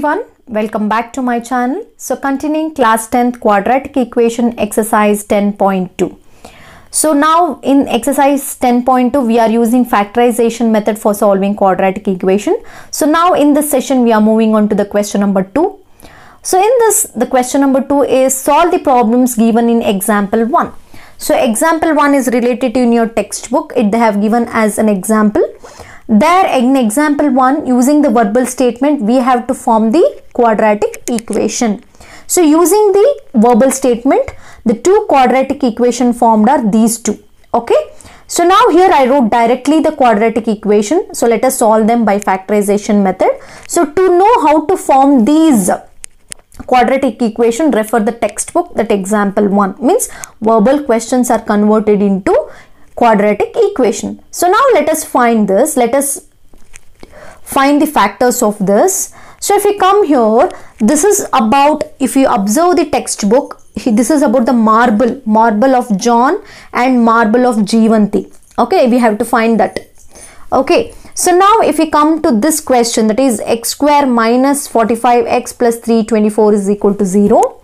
everyone, welcome back to my channel. So continuing class 10th quadratic equation exercise 10.2. So now in exercise 10.2 we are using factorization method for solving quadratic equation. So now in this session we are moving on to the question number 2. So in this the question number 2 is solve the problems given in example 1. So example 1 is related to in your textbook it they have given as an example. There in example 1 using the verbal statement we have to form the quadratic equation. So using the verbal statement the two quadratic equation formed are these two. Okay. So now here I wrote directly the quadratic equation. So let us solve them by factorization method. So to know how to form these quadratic equation refer the textbook that example 1 means verbal questions are converted into quadratic equation. So now let us find this. Let us find the factors of this. So if we come here, this is about, if you observe the textbook, this is about the marble, marble of John and marble of Jivanti. Okay, we have to find that. Okay, so now if we come to this question that is x square minus 45x plus 324 is equal to 0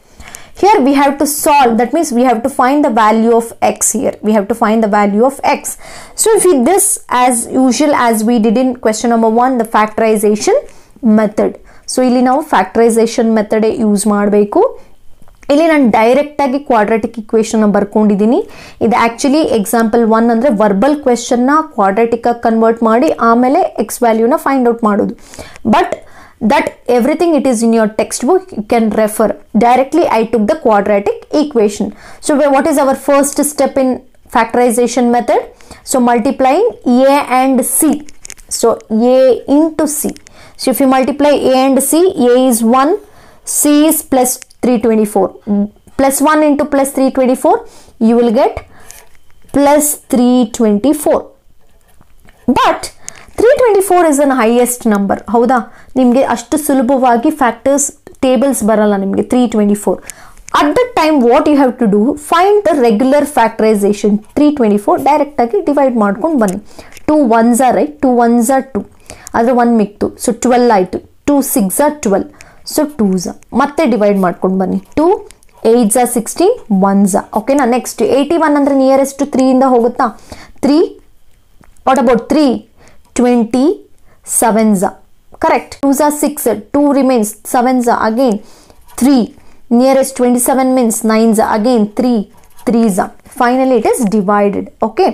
here we have to solve that means we have to find the value of x here we have to find the value of x so if we this as usual as we did in question number one the factorization method so ಇಲ್ಲಿ ನಾವು factorisation method use ಮಾಡಬೇಕು ಇಲ್ಲಿ ನಾನು direct ಆಗಿ quadratic equation ಬರ್ಕೊಂಡಿದ್ದೀನಿ ಇದು actually example one ಅಂದ್ರೆ verbal ಕ್ವೆಶನ್ನ quadratic convert ಮಾಡಿ ಆಮೇಲೆ ಎಕ್ಸ್ ವ್ಯಾಲ್ಯೂನ ಫೈಂಡ್ ಔಟ್ ಮಾಡೋದು but that everything it is in your textbook you can refer directly i took the quadratic equation. So what is our first step in factorization method? So multiplying a and c. So a into c. So if you multiply a and c a is 1 c is plus 324 plus 1 into plus 324 you will get plus 324 but 324 is an highest number ಹೌದಾ? ನಿಮಗೆ ಅಷ್ಟು ಸುಲಭವಾಗಿ factors tables ಬರಲ್ಲ ನಿಮಗೆ three twenty four at the time what you have to do find the regular factorisation three twenty four ಡೈರೆಕ್ಟಾಗಿ divide ಮಾಡ್ಕೊಂಡು ಬನ್ನಿ. Two ones are right two ones are two ಆದರೆ ಒನ್ ಮಿಕ್ತು ಸೊ ಟ್ವೆಲ್ ಆಯಿತು. Two six are twelve so twos ಮತ್ತೆ divide ಮಾಡ್ಕೊಂಡು ಬನ್ನಿ. Two eights sixteen ones ಓಕೆನಾ ನೆಕ್ಸ್ಟ್ ಏಯ್ಟಿ ಒನ್ ಅಂದರೆ ನಿಯರೆಸ್ಟ್ ತ್ರೀಯಿಂದ ಹೋಗುತ್ತಾ? Three what about three 27s correct. 2s are 6 2 remains 7s are again 3 nearest 27 means 9s are again 3 3s are finally it is divided okay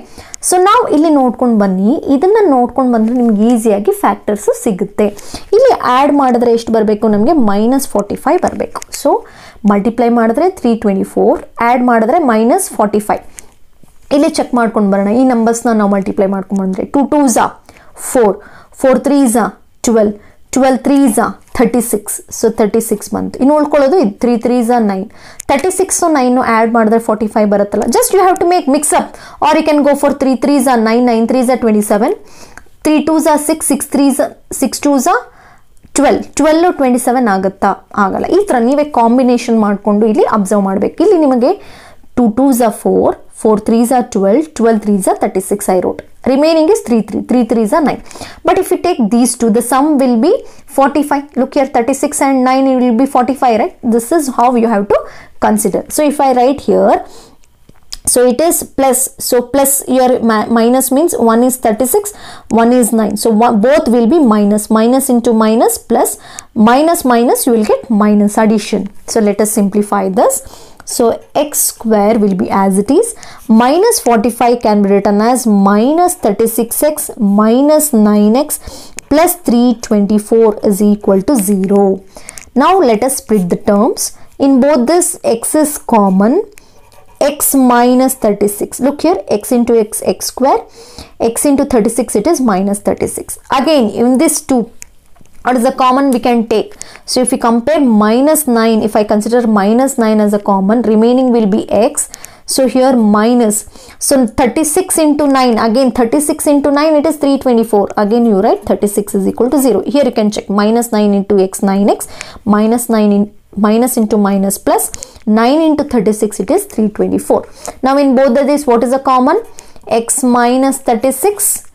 so ನಾವು ಇಲ್ಲಿ ನೋಡ್ಕೊಂಡು ಬನ್ನಿ. ಇದನ್ನು ನೋಡ್ಕೊಂಡು ಬಂದ್ರೆ ನಿಮ್ಗೆ ಈಸಿಯಾಗಿ ಫ್ಯಾಕ್ಟರ್ಸು ಸಿಗುತ್ತೆ. ಇಲ್ಲಿ ಆ್ಯಡ್ ಮಾಡಿದ್ರೆ ಎಷ್ಟು ಬರಬೇಕು? ನಮಗೆ ಮೈನಸ್ ಫಾರ್ಟಿ ಫೈವ್ ಬರಬೇಕು. ಸೊ ಮಲ್ಟಿಪ್ಲೈ ಮಾಡಿದ್ರೆ ತ್ರೀ ಟ್ವೆಂಟಿ ಫೋರ್ ಆ್ಯಡ್ ಮಾಡಿದ್ರೆ ಮೈನಸ್ ಫಾರ್ಟಿ ಫೈವ್ ಇಲ್ಲಿ ಚೆಕ್ ಮಾಡ್ಕೊಂಡು ಬರೋಣ. ಈ ನಂಬರ್ಸ್ನ ನಾವು ಮಲ್ಟಿಪ್ಲೈ ಮಾಡ್ಕೊಂಡು ಬಂದರೆ. Two twos four four threes twelve twelve threes thirty six so thirty six ಬಂತು. ಇನ್ನು ಉಳ್ಕೊಳ್ಳೋದು ಇದು. Three threes nine thirty six nine add ಮಾಡಿದ್ರೆ ಫಾರ್ಟಿ ಫೈವ್ ಬರುತ್ತಲ್ಲ just you have to make mix up or you can go for three threes nine nine threes twenty seven three twos six six threes six twos twelve twelve twenty seven ಆಗುತ್ತಾ? ಆಗಲ್ಲ. ಈ ಥರ ನೀವೇ combination ಮಾಡಿಕೊಂಡು ಇಲ್ಲಿ observe ಮಾಡಬೇಕು. ಇಲ್ಲಿ ನಿಮಗೆ two twos four 4 3s are 12, 12 3s are 36 I wrote. Remaining is 3 3, 3 3s are 9. But if you take these two, the sum will be 45. Look here 36 and 9 it will be 45 right. This is how you have to consider. So if I write here so it is plus so plus your minus means one is 36 one is 9 so one, both will be minus minus into minus plus minus minus you will get minus addition so let us simplify this so x square will be as it is. Minus 45 can be written as minus 36x minus 9x plus 324 is equal to 0. Now let us split the terms. In both this x is common. x minus 36 look here x into x x square. x into 36 it is minus 36 again in this 2 what is the common we can take? So if we compare minus 9 if i consider minus 9 as a common remaining will be x. So here minus. So 36 into 9 again 36 into 9 it is 324 again you write 36 is equal to 0 here you can check minus 9 into x 9x minus 9 in minus into minus plus. 9 into 36 it is 324 now in both of these what is the common? X minus 36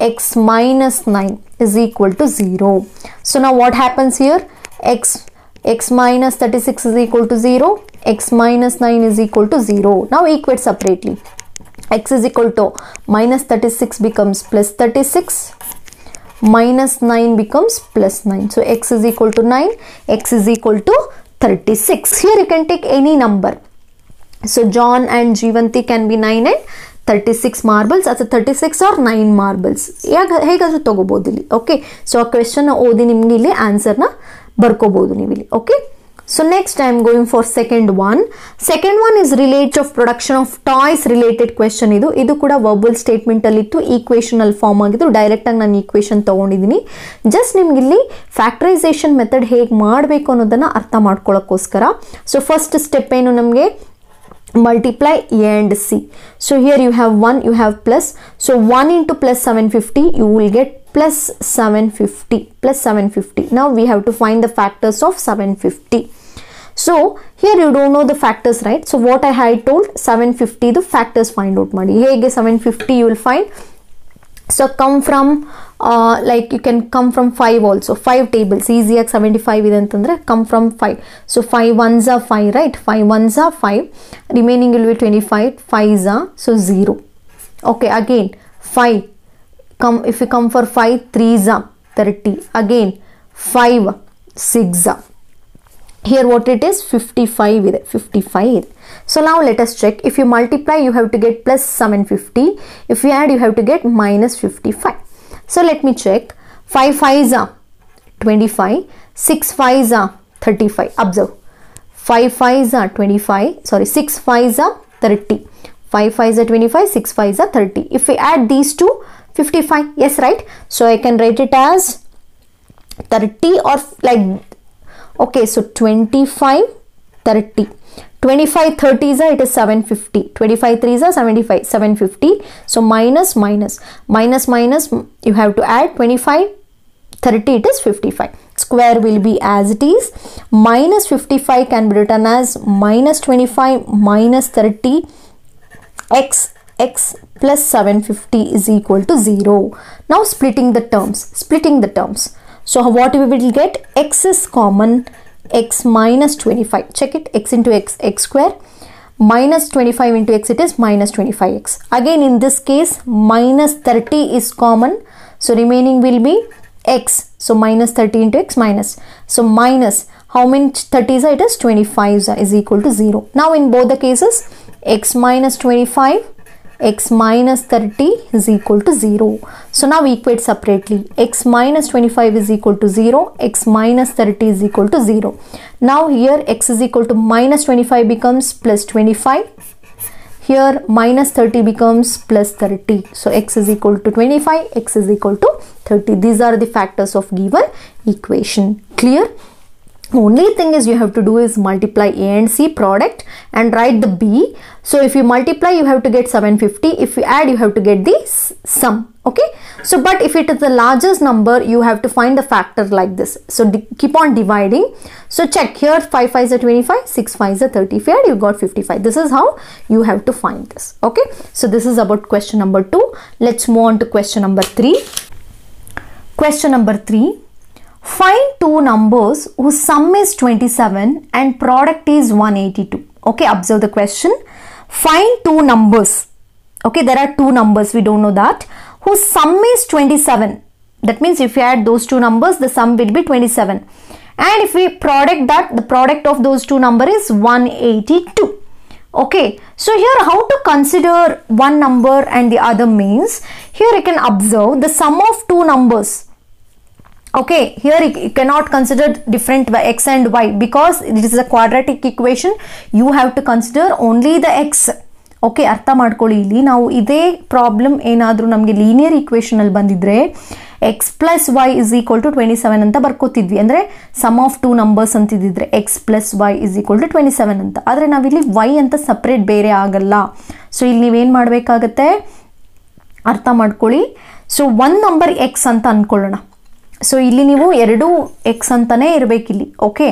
x minus 9 is equal to 0. So now what happens here? x x minus 36 is equal to 0 x minus 9 is equal to 0 now equate separately. X is equal to minus 36 becomes plus 36 minus 9 becomes plus 9 so x is equal to 9 x is equal to 36 here you can take any number. So john and jivanti can be 9 and 36 marbles ಅಥವಾ thirty six or nine marbles ಯಾಕೆ ಹೇಗಾದರೂ ತೊಗೋಬೋದು ಇಲ್ಲಿ okay so ಆ ಕ್ವೆಶನ್ನ ಓದಿ ನಿಮಗೆ ಇಲ್ಲಿ ಆನ್ಸರ್ನ ಬರ್ಕೋಬೋದು ನೀವು ಇಲ್ಲಿ okay so next am going for second one second one is relate of production of toys related question ಇದು. ಇದು ಕೂಡ ವರ್ಬಲ್ ಸ್ಟೇಟ್ಮೆಂಟ್ ಅಲ್ಲಿ ಇತ್ತು ಈಕ್ವೇಶನ್ ಅಲ್ಲಿ ಫಾರ್ಮ್ ಆಗಿದ್ದು ಡೈರೆಕ್ಟ್ ಆಗಿ ನಾನು ಈಕ್ವೇಶನ್ ತಗೊಂಡಿದ್ದೀನಿ. ಜಸ್ಟ್ ನಿಮ್ಗೆ ಇಲ್ಲಿ ಫ್ಯಾಕ್ಟರೈಸೇಷನ್ ಮೆಥಡ್ ಹೇಗೆ ಮಾಡಬೇಕು ಅನ್ನೋದನ್ನ ಅರ್ಥ ಮಾಡ್ಕೊಳ್ಳೋಕ್ಕೋಸ್ಕರ ಸೊ ಫಸ್ಟ್ ಸ್ಟೆಪ್ ಏನು ನಮಗೆ? Multiply a and c. So here you have 1 you have plus. So 1 into plus 750 you will get plus 750 plus 750 now we have to find the factors of 750 so here you don't know the factors right? So what i had told 750 the factors find out madi. Hege 750 you will find. So come from uh, like you can come from 5 also 5 tables easiಯಾಗಿ 75 ಇದೆ ಅಂತಂದ್ರೆ come from 5 so 5 ones are 5 right 5 ones are 5 remaining will be 25 5s are so 0 okay again 5 come if you come for 5 3s are 30 again 5 6 are here what it is 55 ಇದೆ 55 ಇದೆ so now let us check if you multiply you have to get plus 750 if you add you have to get minus 55 so let me check. 5 5s are 25 6 5s are 35 observe. 5 5s are 25 sorry 6 5s are 30 5 5s are 25 6 5s are 30 if we add these two 55 yes right? So i can write it as 30 or like okay so 25 30 25 30s are it is 750 25 3s are 75 750 so minus minus. Minus minus you have to add 25 30 it is 55 square will be as it is. Minus 55 can be written as minus 25 minus 30 x x plus 750 is equal to 0 now splitting the terms splitting the terms. So what we will get? X is common x minus 25 check it x into x x square. Minus 25 into x it is minus 25x again in this case minus 30 is common. So remaining will be x. So minus 30 into x minus. So minus how many 30s are? It is 25 is equal to 0 now in both the cases x minus 25 x minus 30 is equal to 0. So now we equate separately. x minus 25 is equal to 0. x minus 30 is equal to 0. Now here x is equal to minus 25 becomes plus 25. Here minus 30 becomes plus 30. So x is equal to 25, x is equal to 30. These are the factors of given equation. Clear? Only thing is you have to do is multiply a and c product and write the b. So if you multiply you have to get 750 if you add you have to get the sum. Okay? So but if it is the largest number you have to find the factor like this. So keep on dividing. So check here 5 5 is 25 6 5 is 30 if you add you got 55 this is how you have to find this. Okay? So this is about question number 2 let's move on to question number 3 question number 3 Find two numbers whose sum is 27 and product is 182. Okay, observe the question. Find two numbers. Okay, there are two numbers, we don't know that, whose sum is 27. That means if you add those two numbers, the sum will be 27. And if we product that, the product of those two number is 182. Okay, so here how to consider one number and the other means, here you can observe the sum of two numbers okay, here you cannot consider different by x and y because it is a quadratic equation. You have to consider only the x. Okay ಅರ್ಥ ಮಾಡ್ಕೊಳ್ಳಿ ಇಲ್ಲಿ. ನಾವು ಇದೇ problem ಏನಾದರೂ ನಮಗೆ linear ಈಕ್ವೇಷನಲ್ಲಿ ಬಂದಿದ್ದರೆ x plus y is equal to twenty seven ಅಂತ ಬರ್ಕೋತಿದ್ವಿ. ಅಂದರೆ sum of two numbers ಅಂತಿದ್ದಿದ್ರೆ x plus y is equal to twenty seven ಅಂತ. ಆದರೆ ನಾವಿಲ್ಲಿ ವೈ ಅಂತ ಸಪ್ರೇಟ್ ಬೇರೆ ಆಗಲ್ಲ. ಸೊ ಇಲ್ಲಿ ನೀವೇನು ಮಾಡಬೇಕಾಗತ್ತೆ? ಅರ್ಥ ಮಾಡ್ಕೊಳ್ಳಿ. ಸೊ ಒನ್ ನಂಬರ್ ಎಕ್ಸ್ ಅಂತ ಅಂದ್ಕೊಳ್ಳೋಣ ಸೊ ಇಲ್ಲಿ ನೀವು ಎರಡೂ ಎಕ್ಸ್ ಅಂತಲೇ ಇರಬೇಕಿಲ್ಲಿ ಓಕೆ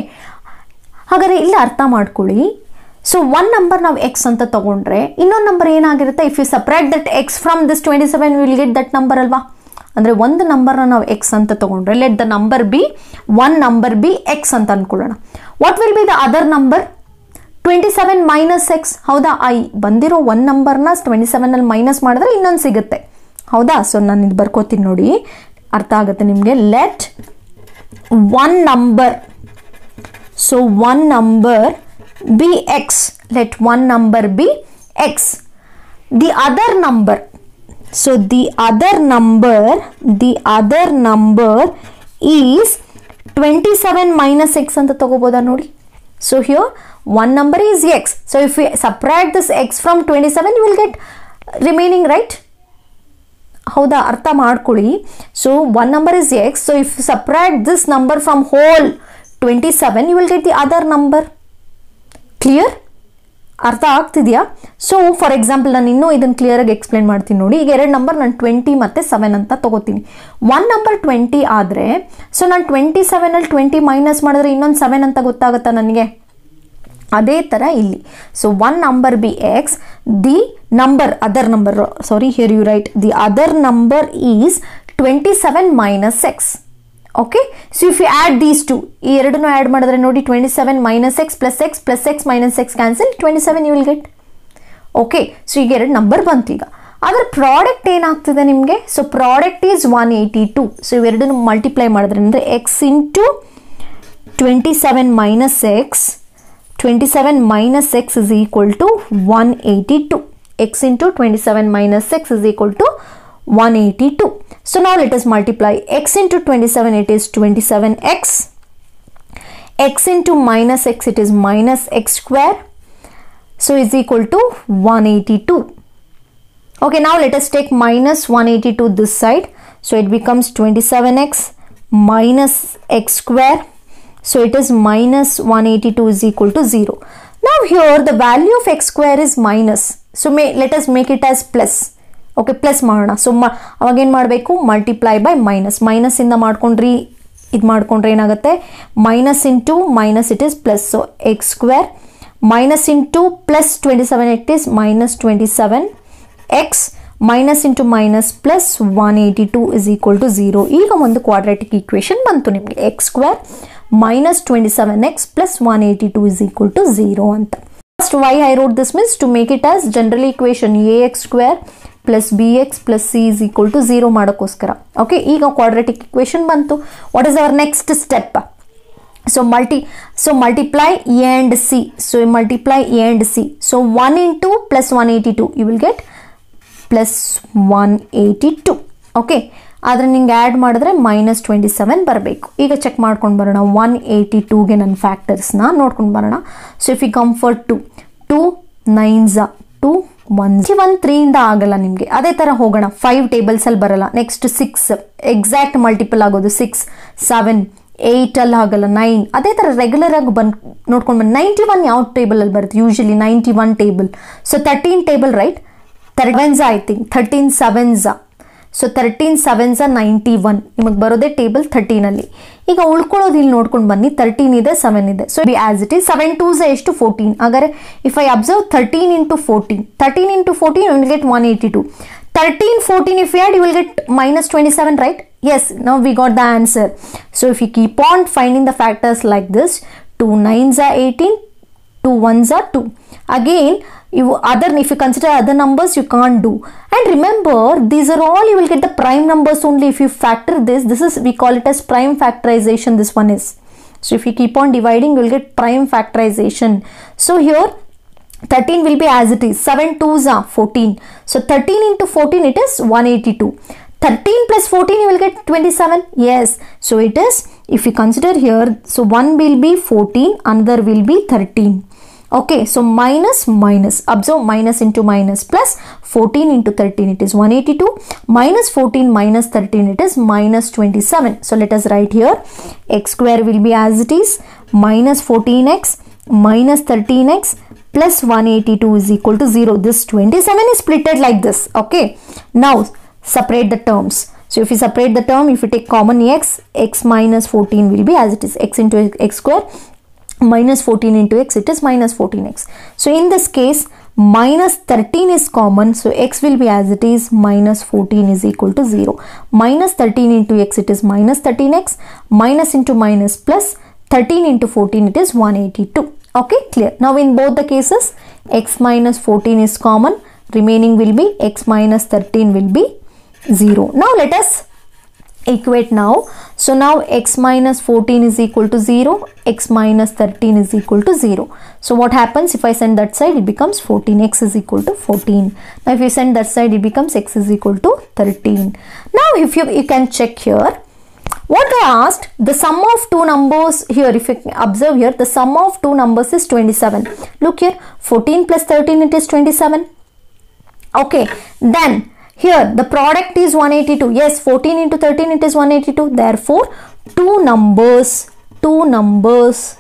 ಹಾಗಾದರೆ ಇಲ್ಲಿ ಅರ್ಥ ಮಾಡ್ಕೊಳ್ಳಿ. ಸೊ ಒನ್ ನಂಬರ್ ನಾವು ಎಕ್ಸ್ ಅಂತ ತಗೊಂಡ್ರೆ, ಇನ್ನೊಂದು ನಂಬರ್ ಏನಾಗಿರುತ್ತೆ? If you separate that x from this twenty seven will get that number ಅಲ್ವಾ? ಅಂದರೆ ಒಂದು ನಂಬರ್ನ ನಾವು ಎಕ್ಸ್ ಅಂತ ತಗೊಂಡ್ರೆ let the number be one number be x ಅಂತ ಅನ್ಕೊಳ್ಳೋಣ. What will be the other number twenty seven minus x ಹೌದಾ? I, ಬಂದಿರೋ ಒನ್ ನಂಬರ್ನ ಟ್ವೆಂಟಿ ಸೆವೆನಲ್ಲಿ ಮೈನಸ್ ಮಾಡಿದ್ರೆ ಇನ್ನೊಂದು ಸಿಗುತ್ತೆ. ಹೌದಾ? ಸೊ ನಾನು ಇದು ಬರ್ಕೋತೀನಿ ನೋಡಿ. ಅರ್ಥ ಆಗುತ್ತೆ ನಿಮಗೆ let one number so one number be x let one number be x the other number so the other number the other number is twenty seven minus x ಅಂತ ತಗೋಬೋದಾ ನೋಡಿ so here one number is x so if you separate this x from twenty seven you will get remaining right ಹೌದಾ? ಅರ್ಥ ಮಾಡ್ಕೊಳ್ಳಿ. So one number is x so if separate this number from whole twenty seven you will get the other number clear ಅರ್ಥ ಆಗ್ತಿದೆಯಾ? So for example ನಾನು ಇನ್ನೂ ಇದನ್ನು ಕ್ಲಿಯರಾಗಿ explain ಮಾಡ್ತೀನಿ ನೋಡಿ. ಈಗ ಎರಡು ನಂಬರ್ ನಾನು ಟ್ವೆಂಟಿ ಮತ್ತು ಸೆವೆನ್ ಅಂತ ತಗೋತೀನಿ. ಒನ್ ನಂಬರ್ ಟ್ವೆಂಟಿ ಆದರೆ ಸೊ ನಾನು ಟ್ವೆಂಟಿ ಸೆವೆನಲ್ಲಿ ಟ್ವೆಂಟಿ ಮೈನಸ್ ಮಾಡಿದ್ರೆ ಇನ್ನೊಂದು ಸೆವೆನ್ ಅಂತ ಗೊತ್ತಾಗುತ್ತಾ ನನಗೆ? ಅದೇ ಥರ ಇಲ್ಲಿ. So one number be x the number other number sorry here you write the other number is twenty seven minus x okay so if you add these two ಈ ಎರಡನ್ನು ಆ್ಯಡ್ ಮಾಡಿದ್ರೆ ನೋಡಿ twenty seven minus x plus x plus x minus x cancel twenty seven you will get okay so ಈಗ ಎರಡು number ಬಂತು ಈಗ. ಅದರ product ಏನಾಗ್ತದೆ ನಿಮಗೆ? So product is one eighty two so ಇವೆರಡನ್ನು ಮಲ್ಟಿಪ್ಲೈ ಮಾಡಿದ್ರೆ ಅಂದರೆ x into twenty seven minus x 27 minus x to one eighty 182. X into 27 minus x is equal to 182. So now let us multiply x into 27 it is 27x. x into minus x it is minus x square. So is equal to 182. Okay now let us take minus 182 this side. So it becomes 27x minus x square so it is minus 182 is equal to 0. Now here the value of x square is minus. So may let us make it as plus okay plus ಮಾಡೋಣ. So ಮ ಅವಾಗೇನು ಮಾಡಬೇಕು? Multiply by minus ಮೈನಸ್ಸಿಂದ ಮಾಡ್ಕೊಂಡ್ರಿ, ಇದು ಮಾಡ್ಕೊಂಡ್ರೆ ಏನಾಗುತ್ತೆ? Minus into minus it is plus so x square minus into plus twenty seven it is minus twenty seven x minus into minus plus one eighty two is equal to zero ಈಗ ಒಂದು quadratic equation ಬಂತು ನಿಮಗೆ. X square minus twenty seven x plus one eighty two is equal to zero ಅಂತ. first why I wrote this means to make it as general equation a x square plus b x plus c is equal to zero ಮಾಡೋಕ್ಕೋಸ್ಕರ okay ಈಗ quadratic equation ಬಂತು what is our next step so multi so multiply a and c so multiply a and c so one into plus one eighty two you will get plus one eighty two okay ಆದರೆ ನಿಂಗೆ add ಮಾಡಿದ್ರೆ minus twenty seven ಬರಬೇಕು. ಈಗ check ಮಾಡ್ಕೊಂಡು ಬರೋಣ one eighty ಟೂಗೆ ನನ್ನ ಫ್ಯಾಕ್ಟರ್ಸ್ನ ನೋಡ್ಕೊಂಡು ಬರೋಣ. So if you comfort two two nines two one G one ತ್ರೀಯಿಂದ ಆಗಲ್ಲ ನಿಮಗೆ. ಅದೇ ಥರ ಹೋಗೋಣ. ಫೈವ್ ಟೇಬಲ್ಸಲ್ಲಿ ಬರಲ್ಲ. ನೆಕ್ಸ್ಟ್ ಸಿಕ್ಸ್ ಎಕ್ಸಾಕ್ಟ್ ಮಲ್ಟಿಪಲ್ ಆಗೋದು ಸಿಕ್ಸ್ ಸೆವೆನ್ ಏಯ್ಟಲ್ಲಿ ಆಗಲ್ಲ ನೈನ್ ಅದೇ ಥರ ರೆಗ್ಯುಲರ್ ಆಗಿ ಬಂದು ನೋಡ್ಕೊಂಡು ಬಂದು ನೈಂಟಿ ಒನ್ ಯಾವ ಟೇಬಲಲ್ಲಿ ಬರುತ್ತೆ? Usually ninety one table so thirteen table right thirteens I think thirteen sevens so thirteen sevens ninety one ನಿಮಗೆ ಬರೋದೇ ಟೇಬಲ್ ಥರ್ಟೀನಲ್ಲಿ ಈಗ ಉಳ್ಕೊಳ್ಳೋದು ಇಲ್ಲಿ ನೋಡ್ಕೊಂಡು ಬನ್ನಿ ತರ್ಟೀನ್ ಇದೆ ಸೆವೆನ್ ಇದೆ so B as it is seven twos ಎಷ್ಟು ಫೋರ್ಟೀನ್ ಹಾಗಾದ್ರೆ if I observe thirteen into fourteen thirteen into fourteen you will get one eighty to thirteen fourteen if add you will get minus twenty seven right yes now we got the answer so if you keep on finding the factors like this 2 9s are 18 2 1s are 2 again you other if you consider other numbers you can't do. And remember these are all you will get the prime numbers only if you factor this. This is we call it as prime factorization this one is. So if you keep on dividing you will get prime factorization. So here 13 will be as it is. 7 2s are 14 so 13 into 14 it is 182 13 plus 14 you will get 27 yes. So it is if you consider here so one will be 14 another will be 13 okay so minus minus. Observe minus into minus plus 14 into 13 it is 182 minus 14 minus 13 it is minus 27 so let us write here. X square will be as it is. Minus 14x minus 13x plus 182 is equal to 0 this 27 is splitted like this. Okay. Now separate the terms. So if you separate the term, if you take common x, x minus 14 will be as it is. X into x square minus 14 into x it is minus 14x so in this case minus 13 is common. So x will be as it is minus 14 is equal to 0 minus 13 into x it is minus 13x minus into minus plus 13 into 14 it is 182 okay clear? Now in both the cases x minus 14 is common. Remaining will be x minus 13 will be 0 now let us equate now so now x minus 14 is equal to 0 x minus 13 is equal to 0 so what happens if i send that side it becomes 14 x is equal to 14 now if you send that side it becomes x is equal to 13 now if you you can check here. What I asked the sum of two numbers here if you observe here the sum of two numbers is 27 look here 14 plus 13 it is 27 okay then here the product is 182. Yes, 14 into 13 it is 182. Therefore, two numbers, two numbers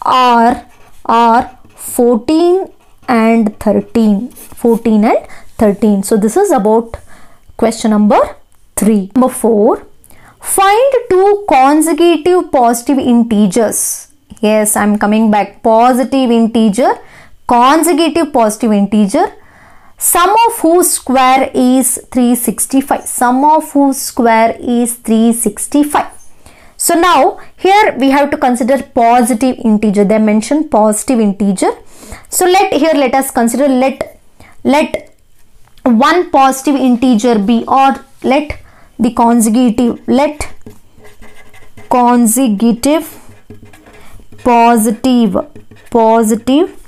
are are 14 and 13. 14 and 13. So this is about question number 3. Number 4. Find two consecutive positive integers. Yes, I am coming back. Positive integer, consecutive positive integer sum of whose square is 365 sum of whose square is 365 so now here we have to consider positive integer. They mention positive integer. So let here let us consider let let one positive integer be or let the consecutive let consecutive positive positive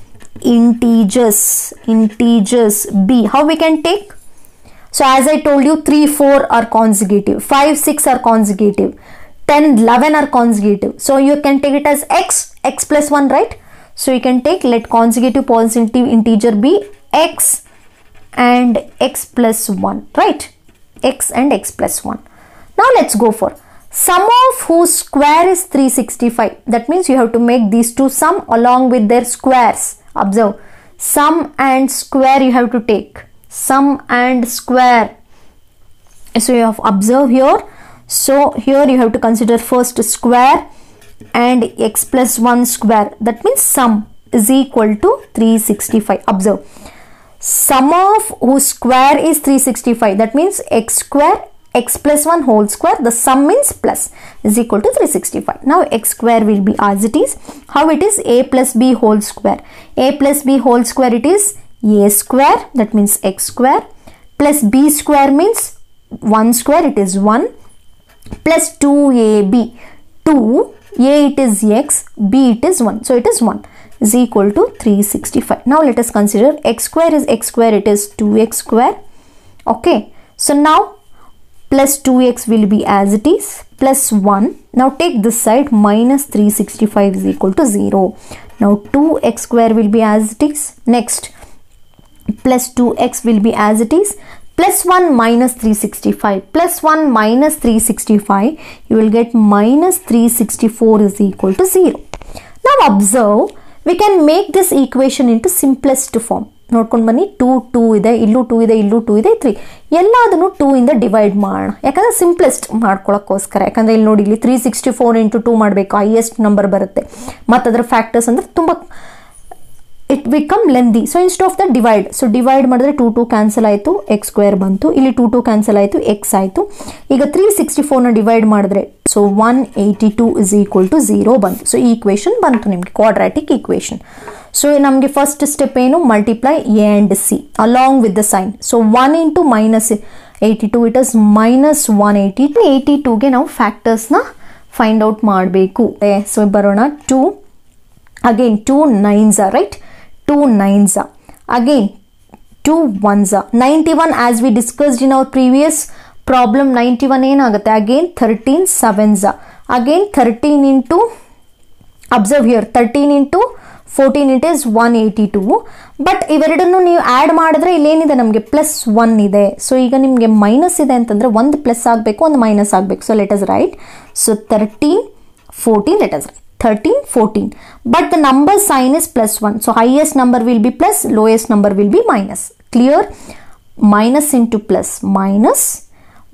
integers integers b. How we can take? So as i told you 3 4 are consecutive 5 6 are consecutive 10 11 are consecutive. So you can take it as x x plus 1 right? So you can take let consecutive positive integer be x and x plus 1 right? X and x plus 1 now let's go for sum of whose square is 365 that means you have to make these two sum along with their squares observe. Sum and square you have to take. Sum and square. So you have observe here. So here you have to consider first square and x plus 1 square. That means sum is equal to 365 observe. Sum of whose square is 365 that means x square x plus 1 whole square the sum means plus is equal to 365 now x square will be as it is. How it is? A plus b whole square. A plus b whole square it is a square that means x square. Plus b square means 1 square it is 1 plus 2ab 2 a it is x. B it is 1 so it is 1 is equal to 365 now let us consider x square is x square it is 2x square. Okay. So now plus 2x will be as it is plus 1 now take this side minus 365 is equal to 0 now 2x square will be as it is. Next plus 2x will be as it is. Plus 1 minus 365 plus 1 minus 365 you will get minus 364 is equal to 0 now observe we can make this equation into simplest form ನೋಡ್ಕೊಂಡು ಬನ್ನಿ. Two two ಇದೆ. ಇಲ್ಲೂ two ಇದೆ, ಇಲ್ಲೂ two ಇದೆ. Three ಎಲ್ಲದನ್ನು two ಇಂದ divide ಮಾಡೋಣ. ಯಾಕಂದರೆ ಸಿಂಪ್ಲೆಸ್ಟ್ ಮಾಡ್ಕೊಳ್ಳೋಕ್ಕೋಸ್ಕರ ಯಾಕಂದರೆ ಇಲ್ಲಿ ನೋಡಿ, ಇಲ್ಲಿ three sixty four into two ಮಾಡಬೇಕು. ಹೈಯೆಸ್ಟ್ ನಂಬರ್ ಬರುತ್ತೆ. ಮತ್ತು ಅದರ ಫ್ಯಾಕ್ಟರ್ಸ್ ಅಂದರೆ ತುಂಬ it become lengthy so instead of the divide so divide ಮಾಡಿದ್ರೆ ಟೂ ಟೂ ಕ್ಯಾನ್ಸಲ್ ಆಯಿತು. ಎಕ್ಸ್ ಸ್ಕ್ವೇರ್ ಬಂತು. ಇಲ್ಲಿ ಟೂ ಟೂ ಕ್ಯಾನ್ಸಲ್ ಆಯಿತು. ಎಕ್ಸ್ ಆಯಿತು. ಈಗ ತ್ರೀ ಸಿಕ್ಸ್ಟಿ ಫೋರ್ನ ಡಿವೈಡ್ ಮಾಡಿದ್ರೆ so one eighty two is equal to zero ಬಂತು ಸೊ ಈ ಈಕ್ವೇಷನ್ ಬಂತು ನಿಮಗೆ ಕ್ವಾಡ್ರಾಟಿಕ್ ಈಕ್ವೇಷನ್ ಸೊ ನಮಗೆ ಫಸ್ಟ್ ಸ್ಟೆಪ್ ಏನು multiply a and c along with the sign so one into minus eighty two it is minus one eighty eighty ಟೂಗೆ ನಾವು ಫ್ಯಾಕ್ಟರ್ಸ್ನ find out ಮಾಡಬೇಕು ಸೊ ಬರೋಣ two again two nines right two nines again two once ninety one as we discussed in our previous problem ninety one ಏನಾಗುತ್ತೆ? Again thirteen sevens again thirteen into observe here thirteen into fourteen it is one eighty two but ಇವೆರಡನ್ನು ನೀವು add ಮಾಡಿದ್ರೆ ಇಲ್ಲೇನಿದೆ ನಮಗೆ? Plus one ಇದೆ. So ಈಗ ನಿಮಗೆ minus ಇದೆ ಅಂತಂದರೆ ಒಂದು ಪ್ಲಸ್ ಆಗಬೇಕು, ಒಂದು ಮೈನಸ್ ಆಗಬೇಕು. So let us write so thirteen fourteen let us write 13 14 but the number sign is plus 1 so, highest number will be plus, lowest number will be minus. Clear? Minus into plus. Minus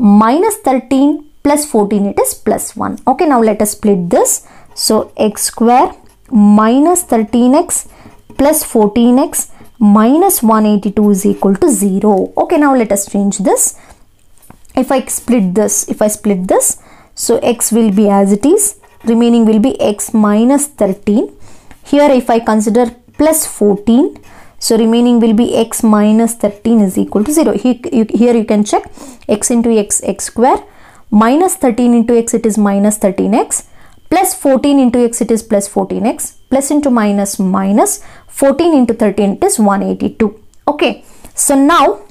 minus 13 plus 14 it is plus 1 okay now let us split this so x square minus 13x plus 14x minus 182 is equal to 0. Okay, now let us change this. If I split this, if I split this, so x will be as it is, remaining will be x minus 13. Here if I consider plus 14, so remaining will be x minus 13 is equal to 0. Here you, can check x into x, x square, minus 13 into x it is minus 13x, plus 14 into x it is plus 14x, plus into minus minus 14 into 13 it is 182 okay. So now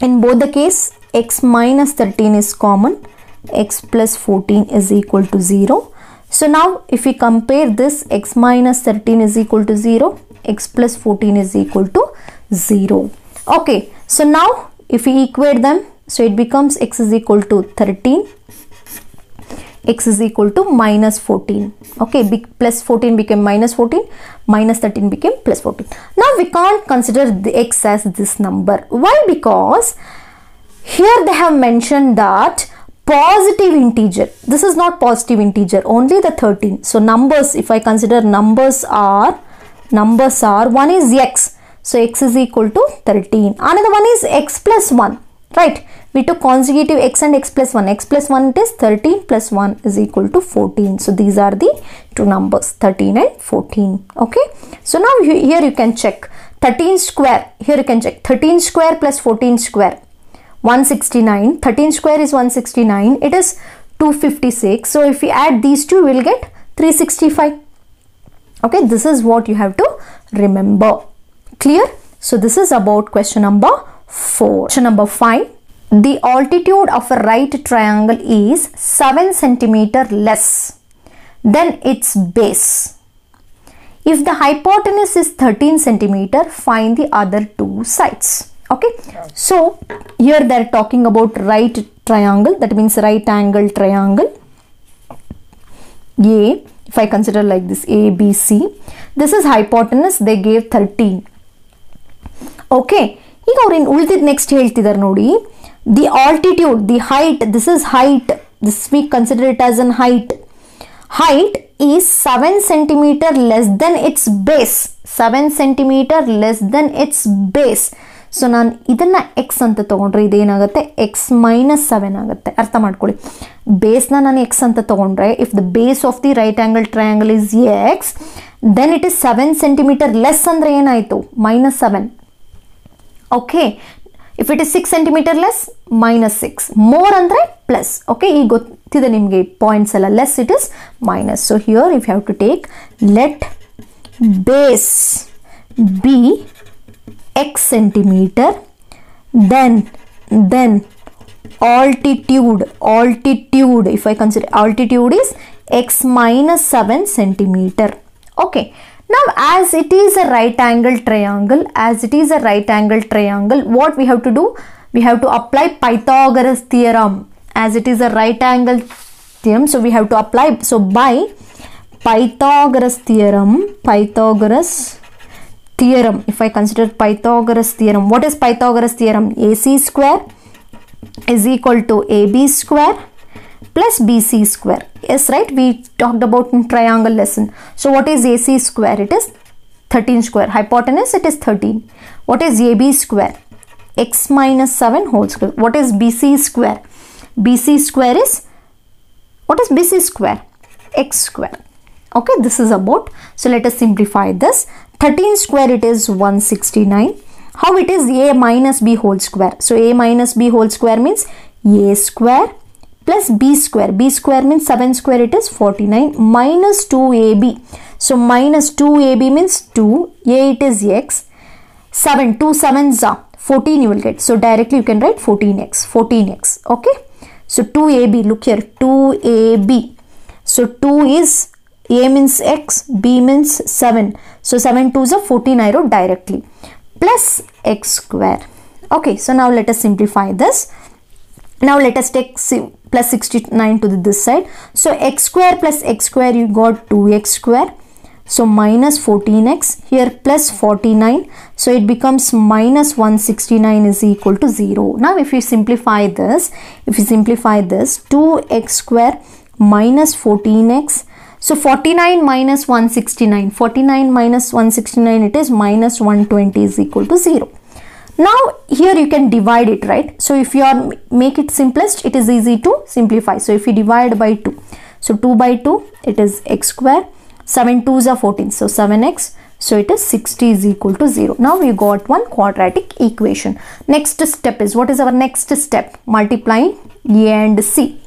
in both the case x minus 13 is common. x plus 14 is equal to 0 so now if we compare this x minus 13 is equal to 0 x plus 14 is equal to 0 okay so now if we equate them so it becomes x is equal to 13 x is equal to minus 14 okay plus 14 became minus 14 minus 13 became plus 14 now we can't consider the x as this number. Why? Because here they have mentioned that positive integer this is not positive integer only the 13 so numbers if i consider numbers are numbers are one is x. So x is equal to 13 another one is x plus 1 right? We took consecutive x and x plus 1 x plus 1 it is 13 plus 1 is equal to 14 so these are the two numbers 13 and 14 okay? So now here you can check. 13 square here you can check. 13 square plus 14 square 169 13 square is 169 it is 256 so if we add these two we'll get 365 okay this is what you have to remember clear so this is about question number 4. Question number 5. The altitude of a right triangle is 7 centimeter less than its base. If the hypotenuse is 13 centimeter, find the other two sides. Okay. So, here they are talking about right triangle. That means right angle triangle. A, if I consider like this A, B, C. This is hypotenuse. They gave 13. Okay. ಈಗ ಅವ್ರು ಇನ್ನು ಉಳಿದಿದ್ದು next ಹೇಳ್ತಿದ್ದಾರೆ ನೋಡಿ the altitude the height this is height this we consider it as an height height is seven centimetre less than it's base seven centimetre less than it's base So ನಾನು ಇದನ್ನು X ಅಂತ ತೊಗೊಂಡ್ರೆ ಇದೇನಾಗುತ್ತೆ? X minus seven ಆಗುತ್ತೆ. ಅರ್ಥ ಮಾಡ್ಕೊಳ್ಳಿ. ಬೇಸ್ನ ನಾನು x ಅಂತ ತೊಗೊಂಡ್ರೆ if the base of the right angle triangle is x then it is seven centimetre less ಅಂದರೆ ಏನಾಯಿತು? Minus seven okay if it is six centimetre less minus six more ಅಂದರೆ plus okay ಈಗ ಗೊತ್ತಿದೆ ನಿಮಗೆ points ಎಲ್ಲ. Less it is minus so here if have to take let base be x centimeter then then altitude altitude if I consider altitude is x minus 7 centimeter. Okay. Now as it is a right angle triangle as it is a right angle triangle what we have to do? We have to apply Pythagoras theorem. As it is a right angle theorem so we have to apply so by Pythagoras theorem Pythagoras theorem if i consider pythagoras theorem what is pythagoras theorem? Ac square is equal to ab square plus bc square. Yes right? We talked about in triangle lesson. So what is ac square? It is 13 square. Hypotenuse it is 13 what is ab square? X minus 7 whole square. What is bc square? Bc square is what is bc square? X square okay this is about so let us simplify this. 13 square it is 169 how it is? A minus b whole square. So a minus b whole square means a square plus b square. B square means 7 square it is 49 minus 2ab so minus 2ab means 2 a it is x. 7 2 7s are 14 you will get. So directly you can write 14x 14x okay? So 2ab look here 2ab so 2 is a means x b means 7 so 7 2s are 14 i wrote directly. Plus x square. Okay so now let us simplify this. Now let us take plus 69 to the this side. So x square plus x square you got 2x square. So minus 14x here plus 49 so it becomes minus 169 is equal to 0 now if you simplify this if you simplify this 2x square minus 14x So 49 minus 169. 49 minus 169 it is minus 120 is equal to 0. Now here you can divide it right. So if you are make it simplest it is easy to simplify. So if you divide by 2. So 2 by 2 it is x square. 7 2s are 14. So 7x. So it is 60 is equal to 0. Now we got one quadratic equation. Next step is what is our next step? Multiplying a and c.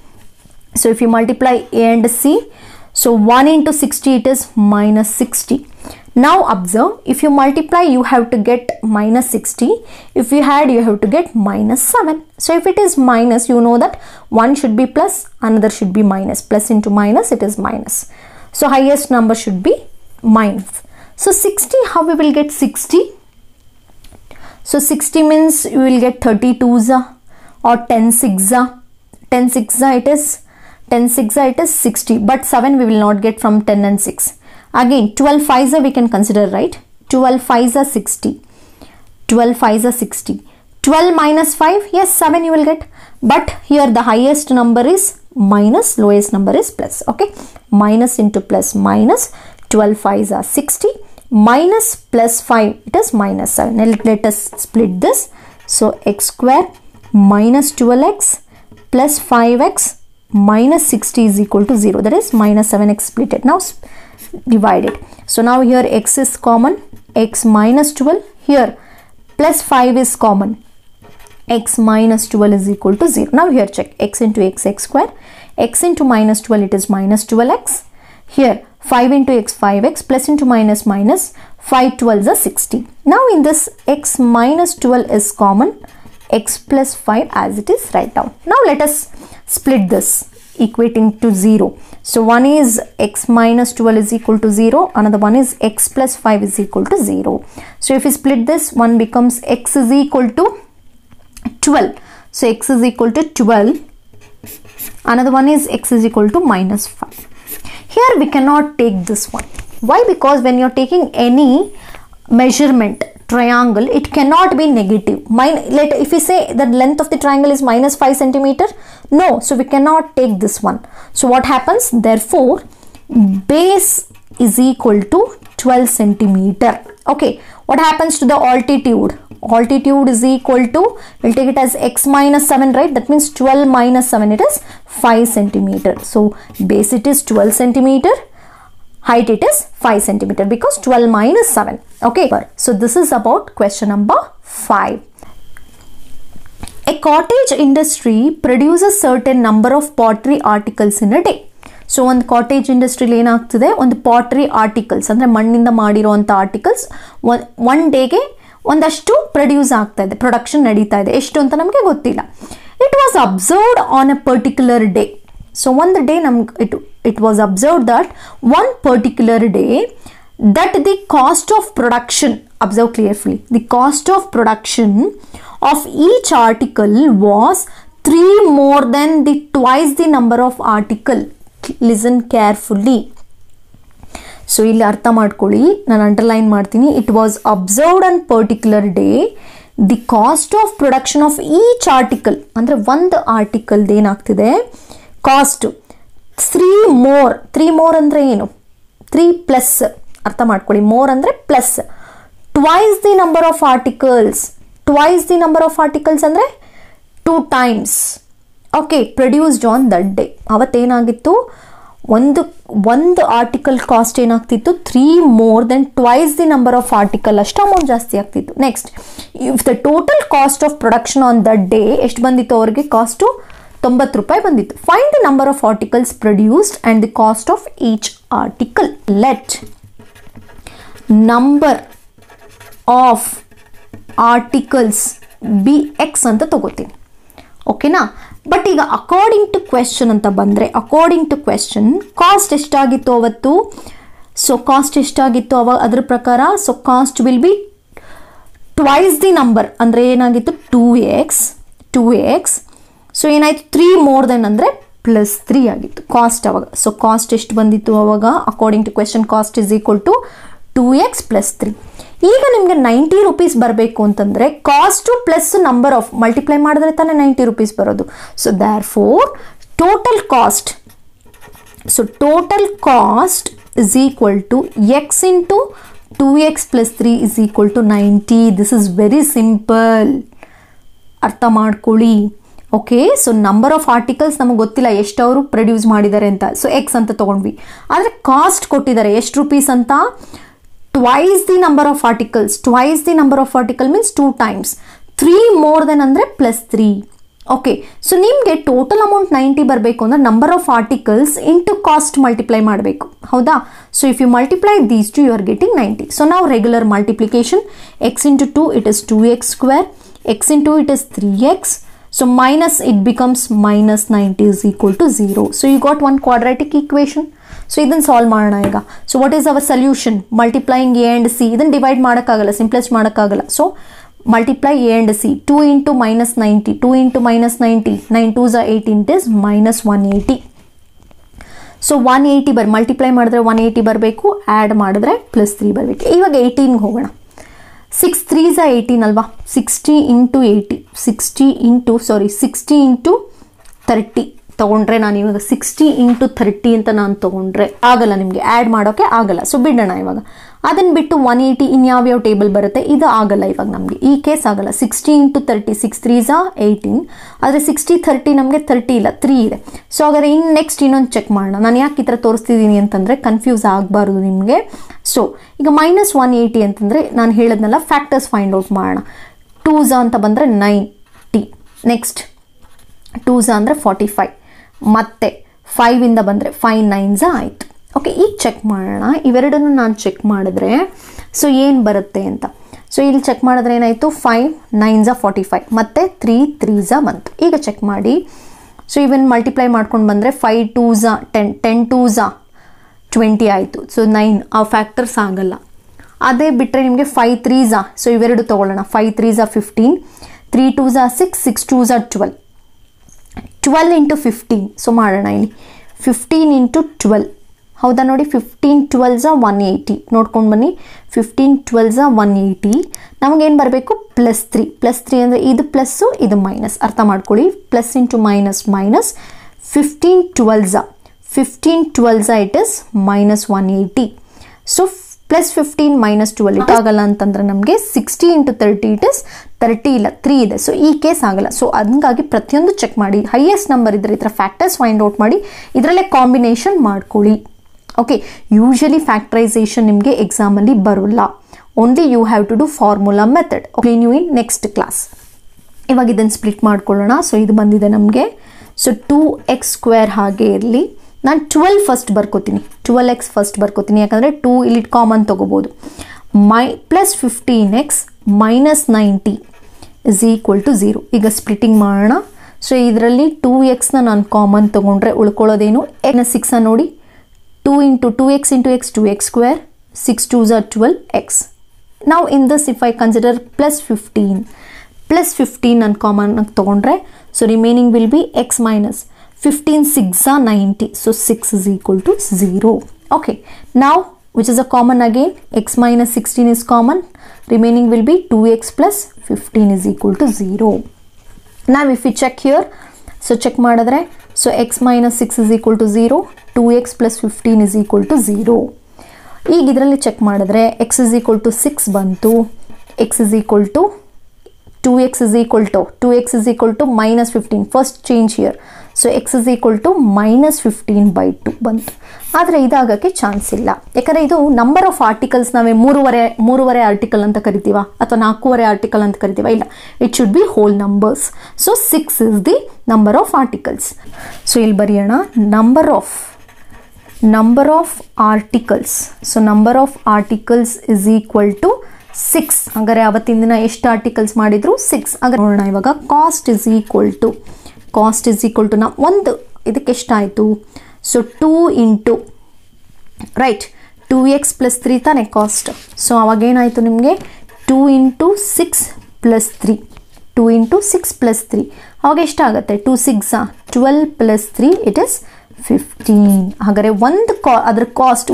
So if you multiply a and c so 1 into 60 it is minus 60. Now observe if you multiply you have to get minus 60. If you add you have to get minus 7. So if it is minus you know that one should be plus another should be minus. Plus into minus it is minus. So highest number should be minus. So 60 how we will get 60? So 60 means you will get 32s or 10 6 10 6 it is 10 6 it is 60 but 7 we will not get from 10 and 6 again 12 5 we can consider right? 12 5 are 60 12 5 are 60 12 minus 5 yes 7 you will get. But here the highest number is minus lowest number is plus okay? Minus into plus minus 12 5 are 60 minus plus 5 it is minus 7 now let us split this. So x square minus 12x plus 5x minus 60 is equal to 0 that is minus 7x split it now divided so now here x is common x minus 12 here plus 5 is common. X minus 12 is equal to 0 now here check. X into x x square. X into minus 12 it is minus 12x here 5 into x 5x plus into minus minus 5 12 is 60 now in this x minus 12 is common x plus 5 as it is write down. Now let us split this equating to 0 so one is x minus 12 is equal to 0 another one is x plus 5 is equal to 0 so if we split this one becomes x is equal to 12 so x is equal to 12 another one is x is equal to minus 5 here we cannot take this one. Why? Because when you're taking any measurement triangle it cannot be negative. Min- let if we say the length of the triangle is minus 5 centimeter no so we cannot take this one. So what happens? Therefore base is equal to 12 centimeter. Okay what happens to the altitude? Altitude is equal to we'll take it as x minus 7 right? That means 12 minus 7 it is 5 centimeter. So base it is 12 centimeter height it is 5 centimeter because 12 minus 7 okay so this is about question number 5 a cottage industry produces certain number of pottery articles in a day so ಒಂದು cottage ಇಂಡಸ್ಟ್ರಿಲಿ ಏನಾಗ್ತಿದೆ ಒಂದು pottery articles ಅಂದರೆ ಮಣ್ಣಿಂದ ಮಾಡಿರೋವಂಥ articles one ಡೇಗೆ ಒಂದಷ್ಟು produce ಆಗ್ತಾ ಇದೆ ಪ್ರೊಡಕ್ಷನ್ ನಡೀತಾ ಇದೆ ಎಷ್ಟು ಅಂತ ನಮಗೆ ಗೊತ್ತಿಲ್ಲ it was observed on a particular day so ಒಂದು ಡೇ ನಮ್ಗೆ it it was observed that one particular day that the cost of production observe carefully the cost of production of each article was three more than the twice the number of article listen carefully so ಇಲ್ಲಿ ಅರ್ಥ ಮಾಡ್ಕೊಳ್ಳಿ ನಾನು underline ಮಾಡ್ತೀನಿ it was observed on particular day the cost of production of each article ಅಂದರೆ ಒಂದು ಆರ್ಟಿಕಲ್ದು ಏನಾಗ್ತಿದೆ cost three more three more ಅಂದರೆ ಏನು? ತ್ರೀ ಪ್ಲಸ್ ಅರ್ಥ ಮಾಡ್ಕೊಳ್ಳಿ. ಮೋರ್ ಅಂದರೆ plus twice the number of articles twice the number of articles ಅಂದರೆ two times okay produced on that day ಅವತ್ತೇನಾಗಿತ್ತು? ಒಂದು ಒಂದು ಆರ್ಟಿಕಲ್ ಕಾಸ್ಟ್ ಏನಾಗ್ತಿತ್ತು? Three more than twice the number of article ಅಷ್ಟು amount ಜಾಸ್ತಿ ಆಗ್ತಿತ್ತು. Next if the total cost of production on that day ಎಷ್ಟು ಬಂದಿತ್ತು ಅವ್ರಿಗೆ? ಕಾಸ್ಟು ತೊಂಬತ್ತು ರೂಪಾಯಿ ಬಂದಿತ್ತು. Fine the number of articles produced and the cost of each article let number of articles be x ಅಂತ ತಗೋತೀನಿ. ಓಕೆನಾ ಬಟ್ ಈಗ ಅಕಾರ್ಡಿಂಗ್ ಟು ಕ್ವೆಶನ್ ಅಂತ ಬಂದರೆ ಅಕಾರ್ಡಿಂಗ್ ಟು ಕ್ವೆಶನ್ ಕಾಸ್ಟ್ ಎಷ್ಟಾಗಿತ್ತು ಅವತ್ತು? ಸೊ ಕಾಸ್ಟ್ ಎಷ್ಟಾಗಿತ್ತು ಅವ, ಅದ್ರ ಪ್ರಕಾರ so cost will be twice the number ಅಂದರೆ ಏನಾಗಿತ್ತು? Two x two x so ಏನಾಯಿತು? ತ್ರೀ ಮೋರ್ ದೆನ್ ಅಂದರೆ ಪ್ಲಸ್ ತ್ರೀ ಆಗಿತ್ತು. ಕಾಸ್ಟ್ ಅವಾಗ. ಸೊ ಕಾಸ್ಟ್ ಎಷ್ಟು ಬಂದಿತ್ತು ಅವಾಗ? According to question cost is equal to two x plus three ಈಗ ನಿಮಗೆ ನೈಂಟಿ ರುಪೀಸ್ ಬರಬೇಕು ಅಂತಂದರೆ cost plus number of multiply ಮಾಡಿದ್ರೆ ತಾನೇ ನೈಂಟಿ ರುಪೀಸ್ ಬರೋದು. So therefore total cost so total cost is equal to x into two x plus three is equal to ninety this is very simple ಅರ್ಥ ಮಾಡ್ಕೊಳ್ಳಿ. Okay so number of articles ನಮಗೆ ಗೊತ್ತಿಲ್ಲ ಎಷ್ಟು ಅವರು produce ಮಾಡಿದ್ದಾರೆ ಅಂತ. So X ಅಂತ ತೊಗೊಂಡ್ವಿ. ಆದರೆ ಕಾಸ್ಟ್ ಕೊಟ್ಟಿದ್ದಾರೆ ಎಷ್ಟು ರುಪೀಸ್ ಅಂತ? Twice the number of articles twice the number of article means two times three more than ಅಂದರೆ ಪ್ಲಸ್ ತ್ರೀ ಓಕೆ ಸೊ ನಿಮಗೆ ಟೋಟಲ್ ಅಮೌಂಟ್ ನೈಂಟಿ ಬರಬೇಕು ಅಂದರೆ number of articles into cost multiply ಮಾಡಬೇಕು. ಹೌದಾ? So if you multiply these two you are getting ninety so ನಾವು regular multiplication x into two it is two x square x into it is three x So, minus, it becomes minus 90 is equal to 0. So, you got one quadratic equation. So ಇದನ್ನು solve ಮಾಡೋಣ ಈಗ. So what is our solution multiplying a and c ಇದನ್ನು divide ಮಾಡೋಕ್ಕಾಗಲ್ಲ simplest ಮಾಡೋಕ್ಕಾಗಲ್ಲ. So multiply a and c two into minus ninety two into minus ninety nine two ಝ eighteen is minus one eighty so one eighty ಬರ್ multiply ಮಾಡಿದ್ರೆ one eighty ಬರಬೇಕು add ಮಾಡಿದ್ರೆ plus three ಬರಬೇಕು. ಇವಾಗ ಏಯ್ಟೀನ್ಗೆ ಹೋಗೋಣ. ಸಿಕ್ಸ್ ತ್ರೀಸ ಏಯ್ಟೀನ್ ಅಲ್ವಾ sixty into eighty sixty into sorry sixty into thirty ತೊಗೊಂಡ್ರೆ ನಾನು ಇವಾಗ ಸಿಕ್ಸ್ಟಿ ಇಂಟು ಥರ್ಟಿ ಅಂತ ನಾನು ತೊಗೊಂಡ್ರೆ ಆಗಲ್ಲ ನಿಮಗೆ. ಆ್ಯಡ್ ಮಾಡೋಕ್ಕೆ ಆಗಲ್ಲ. ಸೊ ಬಿಡೋಣ ಇವಾಗ. ಅದನ್ನು ಬಿಟ್ಟು ಒನ್ ಏಯ್ಟಿ ಇನ್ಯಾವ್ಯಾವ ಟೇಬಲ್ ಬರುತ್ತೆ? ಇದು ಆಗಲ್ಲ ಇವಾಗ ನಮಗೆ. ಈ ಕೇಸ್ ಆಗಲ್ಲ. Sixty into thirty six threes eighteen ಆದರೆ ಸಿಕ್ಸ್ಟಿ ಥರ್ಟಿ ನಮಗೆ ತರ್ಟಿ ಇಲ್ಲ ತ್ರೀ ಇದೆ. ಸೊ ಹಾಗಾದರೆ ಇನ್ನು ನೆಕ್ಸ್ಟ್ ಇನ್ನೊಂದು ಚೆಕ್ ಮಾಡೋಣ. ನಾನು ಯಾಕೆ ಈ ಥರ ತೋರಿಸ್ತಿದ್ದೀನಿ ಅಂತಂದರೆ ಕನ್ಫ್ಯೂಸ್ ಆಗಬಾರ್ದು ನಿಮಗೆ. ಸೊ ಈಗ ಮೈನಸ್ ಒನ್ ಏಯ್ಟಿ ಅಂತಂದರೆ ನಾನು ಹೇಳೋದ್ನೆಲ್ಲ ಫ್ಯಾಕ್ಟರ್ಸ್ ಫೈಂಡ್ ಔಟ್ ಮಾಡೋಣ. ಟೂಸಾ ಅಂತ ಬಂದರೆ ನೈಂಟಿ ನೆಕ್ಸ್ಟ್ ಟೂಸಾ ಅಂದರೆ ಫಾರ್ಟಿ ಫೈವ್ ಮತ್ತೆ ಫೈವಿಂದ ಬಂದರೆ ಫೈವ್ ನೈನ್ಸ ಆಯಿತು. ಓಕೆ ಈಗ ಚೆಕ್ ಮಾಡೋಣ. ಇವೆರಡನ್ನು ನಾನು ಚೆಕ್ ಮಾಡಿದ್ರೆ ಸೊ ಏನು ಬರುತ್ತೆ ಅಂತ. ಸೊ ಇಲ್ಲಿ ಚೆಕ್ ಮಾಡಿದ್ರೆ ಏನಾಯಿತು? ಫೈವ್ ನೈನ್ಸಾ ಫಾರ್ಟಿ ಫೈವ್ ಮತ್ತು ತ್ರೀ ತ್ರೀಸಾ ಬಂತು ಈಗ ಚೆಕ್ ಮಾಡಿ. ಸೊ ಇವನ್ ಮಲ್ಟಿಪ್ಲೈ ಮಾಡ್ಕೊಂಡು ಬಂದರೆ five twos ten ten twos twenty ಆಯಿತು. ಸೊ ನೈನ್ ಆ ಫ್ಯಾಕ್ಟರ್ಸ್ ಆಗಲ್ಲ. ಅದೇ ಬಿಟ್ಟರೆ ನಿಮಗೆ ಫೈವ್ ತ್ರೀಸಾ ಸೊ ಇವೆರಡು ತೊಗೊಳ್ಳೋಣ. Five threes fifteen three twos six six twos twelve twelve into fifteen so ಮಾಡೋಣ ಇಲ್ಲಿ. ಫಿಫ್ಟೀನ್ ಇಂಟು ಟ್ವೆಲ್ ಹೌದಾ ನೋಡಿ ಫಿಫ್ಟೀನ್ ಟ್ವೆಲ್ಸ ಒನ್ ಏಯ್ಟಿ ನೋಡ್ಕೊಂಡು ಬನ್ನಿ ಫಿಫ್ಟೀನ್ ಟ್ವೆಲ್ಸ ಒನ್ ಏಯ್ಟಿ ನಮಗೇನು ಬರಬೇಕು? ಪ್ಲಸ್ ತ್ರೀ ಪ್ಲಸ್ ತ್ರೀ ಅಂದರೆ ಇದು ಪ್ಲಸ್ಸು ಇದು ಮೈನಸ್ ಅರ್ಥ ಮಾಡ್ಕೊಳ್ಳಿ. Plus into minus minus fifteen twelves fifteen twelves it is minus one eighty so plus fifteen minus twelve it ಆಗಲ್ಲ ಅಂತಂದ್ರೆ ನಮಗೆ sixty into thirty it is thirty ಇಲ್ಲ three ಇದೆ. ಸೊ ಈ ಕೇಸ್ ಆಗಲ್ಲ. ಸೊ ಹಂಗಾಗಿ ಪ್ರತಿಯೊಂದು ಚೆಕ್ ಮಾಡಿ. ಹೈಯೆಸ್ಟ್ ನಂಬರ್ ಇದ್ರೆ ಈ ಥರ ಫ್ಯಾಕ್ಟರ್ಸ್ ಫೈಂಡ್ ಔಟ್ ಮಾಡಿ. ಇದರಲ್ಲೇ ಕಾಂಬಿನೇಷನ್ ಮಾಡ್ಕೊಳ್ಳಿ. ಓಕೆ ಯೂಶಲಿ ಫ್ಯಾಕ್ಟ್ರೈಸೇಷನ್ ನಿಮಗೆ ಎಕ್ಸಾಮಲ್ಲಿ ಬರೋಲ್ಲ. Only you have to do formula method okay ನೀವು ಇನ್ ನೆಕ್ಸ್ಟ್ ಕ್ಲಾಸ್ ಇವಾಗ ಇದನ್ನು ಸ್ಪ್ಲಿಟ್ ಮಾಡ್ಕೊಳ್ಳೋಣ. ಸೊ ಇದು ಬಂದಿದೆ ನಮಗೆ. ಸೊ ಟೂ ಎಕ್ಸ್ ಸ್ಕ್ವೇರ್ ಹಾಗೆ ಇರಲಿ. ನಾನು ಟ್ವೆಲ್ ಫಸ್ಟ್ ಬರ್ಕೋತೀನಿ. ಟ್ವೆಲ್ ಎಕ್ಸ್ ಫಸ್ಟ್ ಬರ್ಕೋತೀನಿ. ಯಾಕಂದರೆ ಟೂ ಇಲ್ಲಿ ಕಾಮನ್ ತೊಗೋಬೋದು. My plus fifteen x minus ninety is equal to zero ಈಗ ಸ್ಪ್ಲಿಟಿಂಗ್ ಮಾಡೋಣ. ಸೊ ಇದರಲ್ಲಿ ಟೂ ಎಕ್ಸ್ನ ನಾನು ಕಾಮನ್ ತೊಗೊಂಡ್ರೆ ಉಳ್ಕೊಳ್ಳೋದೇನು? ಎಕ್ನ ಸಿಕ್ಸ ನೋಡಿ 2 into 2x into x 2x square 6 2s are 12x ನಾವು in this if I consider plus fifteen plus fifteen ನಾನು ಕಾಮನ್ನಾಗಿ ತೊಗೊಂಡ್ರೆ so remaining will be x minus fifteen six ಆ ninety so six is equal to zero okay ನಾವು which is a common again x minus sixteen is common remaining will be two x plus fifteen is equal to zero ನಾವು if you check here so check ಮಾಡಿದ್ರೆ so x minus six 6 is to zero 0, x plus fifteen is equal to 0. ಈಗ ಇದರಲ್ಲಿ check ಮಾಡಿದ್ರೆ x is equal to six ಬಂತು. X is equal to two x is equal to two x is equal to minus fifteen first change here so x is equal to minus fifteen by two ಬಂತು. ಆದರೆ ಇದಾಗೋಕ್ಕೆ chance ಇಲ್ಲ. ಯಾಕಂದರೆ ಇದು number of articles ನಾವೇ ಮೂರುವರೆ ಮೂರುವರೆ article ಅಂತ ಕರಿತೀವ? ಅಥವಾ ನಾಲ್ಕೂವರೆ ಆರ್ಟಿಕಲ್ ಅಂತ ಕರಿತೀವ? ಇಲ್ಲ. It should be whole numbers so six is the number of articles so ಇಲ್ಲಿ ಬರೆಯೋಣ. Number of number of articles so number of articles is equal to six ಹಾಗಾದರೆ ಅವತ್ತಿನ ದಿನ ಎಷ್ಟು ಆರ್ಟಿಕಲ್ಸ್ ಮಾಡಿದ್ರು? ಸಿಕ್ಸ್ ಹಾಗಾದ್ರೆ ನೋಡೋಣ ಇವಾಗ. Cost is equal to cost is equal to ನಾವು ಒಂದು ಇದಕ್ಕೆ ಎಷ್ಟಾಯಿತು? So two into right two x plus three ತಾನೇ ಕಾಸ್ಟ್ ಸೊ ಅವಾಗೇನಾಯಿತು ನಿಮಗೆ? Two into six plus three two into six plus three ಅವಾಗ ಎಷ್ಟಾಗುತ್ತೆ? Two sixes twelve plus three it is fifteen ಹಾಗಾದರೆ ಒಂದು ಕಾ ಅದರ cost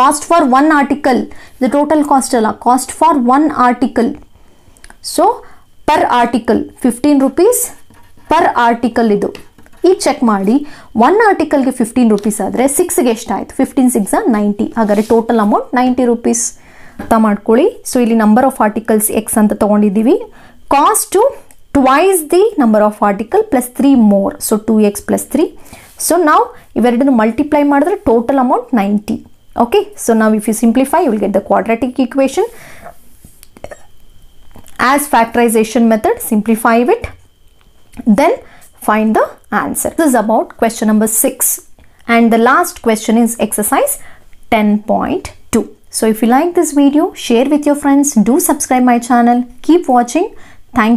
cost for one article ಇದು ಟೋಟಲ್ ಕಾಸ್ಟ್ ಅಲ್ಲ. Cost for one article so per article fifteen rupees per article ಇದು. ಈಗ ಚೆಕ್ ಮಾಡಿ ಒನ್ ಆರ್ಟಿಕಲ್ಗೆ ಫಿಫ್ಟೀನ್ ರುಪೀಸ್ ಆದರೆ ಸಿಕ್ಸ್ಗೆ ಎಷ್ಟಾಯಿತು? ಫಿಫ್ಟೀನ್ ಸಿಕ್ಸ್ ನೈಂಟಿ ಹಾಗಾದರೆ ಟೋಟಲ್ ಅಮೌಂಟ್ ನೈಂಟಿ ರುಪೀಸ್ ಅಂತ ಮಾಡ್ಕೊಳ್ಳಿ. ಸೊ ಇಲ್ಲಿ ನಂಬರ್ ಆಫ್ ಆರ್ಟಿಕಲ್ಸ್ ಎಕ್ಸ್ ಅಂತ ತೊಗೊಂಡಿದ್ದೀವಿ. Cost twice the number of article plus three more so two x plus three so ನಾವು ಇವೆರಡನ್ನು ಮಲ್ಟಿಪ್ಲೈ ಮಾಡಿದ್ರೆ total amount ninety okay so ನಾವು if you simplify will get the quadratic equation as factorisation method simplify it. Then find the answer. This is about question number 6 and the last question is exercise 10.2 so if you like this video share with your friends. Do subscribe my channel. Keep watching. Thank